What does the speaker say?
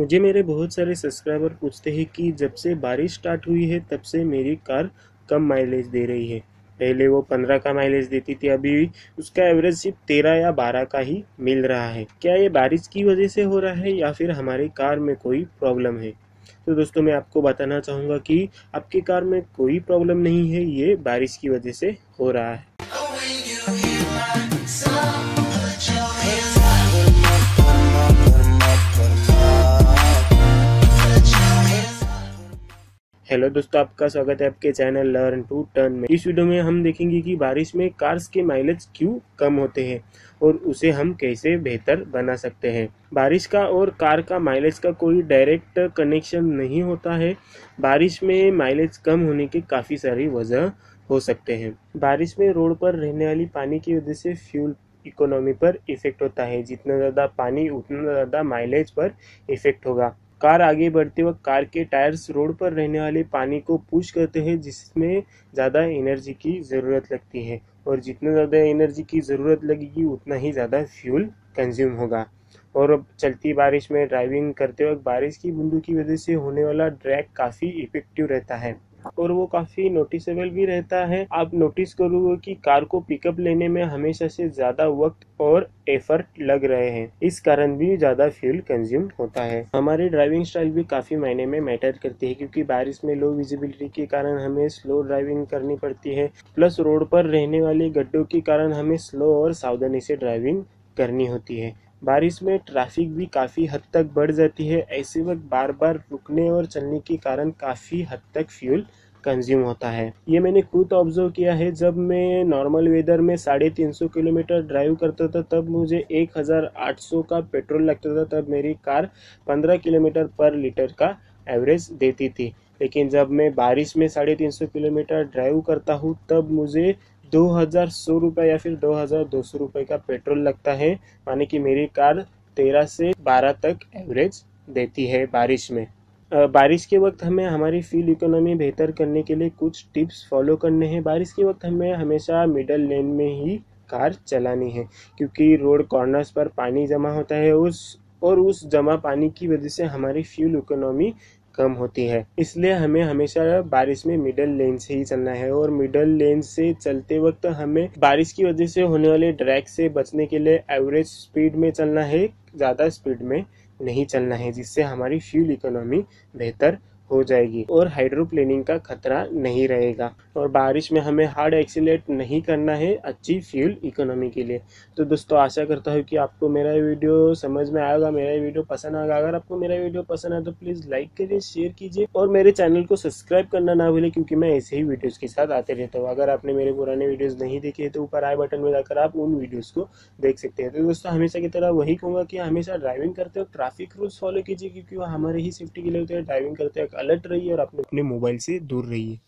मुझे मेरे बहुत सारे सब्सक्राइबर पूछते हैं कि जब से बारिश स्टार्ट हुई है, तब से मेरी कार कम माइलेज दे रही है। पहले वो पंद्रह का माइलेज देती थी, अभी उसका एवरेज सिर्फ़ तेरह या बारह का ही मिल रहा है। क्या ये बारिश की वजह से हो रहा है या फिर हमारी कार में कोई प्रॉब्लम है? तो दोस्तों, मैं आपको बताना चाहूँगा कि आपकी कार में कोई प्रॉब्लम नहीं है, ये बारिश की वजह से हो रहा है। हेलो दोस्तों, आपका स्वागत है आपके चैनल लर्न टू टर्न में। इस वीडियो में हम देखेंगे कि बारिश में कार्स के माइलेज क्यों कम होते हैं और उसे हम कैसे बेहतर बना सकते हैं। बारिश का और कार का माइलेज का कोई डायरेक्ट कनेक्शन नहीं होता है। बारिश में माइलेज कम होने की काफ़ी सारी वजह हो सकते हैं। बारिश में रोड पर रहने वाली पानी की वजह से फ्यूल इकोनॉमी पर इफ़ेक्ट होता है। जितना ज़्यादा पानी, उतना ज़्यादा माइलेज पर इफ़ेक्ट होगा। कार आगे बढ़ते वक्त कार के टायर्स रोड पर रहने वाले पानी को पुश करते हैं, जिसमें ज़्यादा एनर्जी की ज़रूरत लगती है। और जितना ज़्यादा एनर्जी की ज़रूरत लगेगी, उतना ही ज़्यादा फ्यूल कंज्यूम होगा। और अब चलती बारिश में ड्राइविंग करते वक्त बारिश की बूंदों की वजह से होने वाला ड्रैग काफ़ी इफ़ेक्टिव रहता है। और वो काफ़ी नोटिसेबल भी रहता है। आप नोटिस करोगे कि कार को पिकअप लेने में हमेशा से ज़्यादा वक्त और एफर्ट लग रहे हैं। इस कारण भी ज़्यादा फ्यूल कंज्यूम होता है। हमारी ड्राइविंग स्टाइल भी काफ़ी मायने में मैटर करती है, क्योंकि बारिश में लो विजिबिलिटी के कारण हमें स्लो ड्राइविंग करनी पड़ती है। प्लस रोड पर रहने वाले गड्ढों के कारण हमें स्लो और सावधानी से ड्राइविंग करनी होती है। बारिश में ट्रैफ़िक भी काफ़ी हद तक बढ़ जाती है। ऐसे वक्त बार बार रुकने और चलने के कारण काफ़ी हद तक फ्यूल कंज्यूम होता है। ये मैंने खुद ऑब्ज़र्व किया है। जब मैं नॉर्मल वेदर में साढ़े तीन सौ किलोमीटर ड्राइव करता था, तब मुझे एक हज़ार आठ सौ का पेट्रोल लगता था। तब मेरी कार पंद्रह किलोमीटर पर लीटर का एवरेज देती थी। लेकिन जब मैं बारिश में साढ़े तीन सौ किलोमीटर ड्राइव करता हूँ, तब मुझे दो हज़ार सौ रुपये या फिर दो हज़ार दो सौ रुपये का पेट्रोल लगता है। माने कि मेरी कार तेरह से बारह तक एवरेज देती है बारिश में। बारिश के वक्त हमें हमारी फ्यूल इकोनॉमी बेहतर करने के लिए कुछ टिप्स फॉलो करने हैं। बारिश के वक्त हमें हमेशा मिडल लेन में ही कार चलानी है, क्योंकि रोड कॉर्नर्स पर पानी जमा होता है। उस, और उस जमा पानी की वजह से हमारी फ्यूल इकोनॉमी कम होती है। इसलिए हमें हमेशा बारिश में मिडल लेन से ही चलना है और मिडल लेन से चलते वक्त हमें बारिश की वजह से होने वाले ड्रैग से बचने के लिए एवरेज स्पीड में चलना है, ज़्यादा स्पीड में नहीं चलना है, जिससे हमारी फ्यूल इकोनॉमी बेहतर हो जाएगी और हाइड्रोप्लेनिंग का खतरा नहीं रहेगा। और बारिश में हमें हार्ड एक्सीट नहीं करना है अच्छी फ्यूल इकोनॉमी के लिए। तो दोस्तों, आशा करता हूँ कि आपको मेरा वीडियो समझ में आएगा मेरा वीडियो पसंद आएगा अगर आपको मेरा वीडियो पसंद आए तो प्लीज़ लाइक करिए शेयर कीजिए और मेरे चैनल को सब्सक्राइब करना ना भूलें, क्योंकि मैं ऐसे ही वीडियोज़ के साथ आते रहता हूँ। अगर आपने मेरे पुराने वीडियोज़ नहीं देखे तो ऊपर आई बटन में जाकर आप उन वीडियोज़ को देख सकते हैं। तो दोस्तों, हमेशा की तरह वही कहूँगा कि हमेशा ड्राइविंग करते वक्त ट्रैफ़िक रूल्स फॉलो कीजिए, क्योंकि वो हमारे ही सेफ्टी के लिए होते हैं। ड्राइविंग करते वक्त अलर्ट रहिए और अपने अपने मोबाइल से दूर रहिए।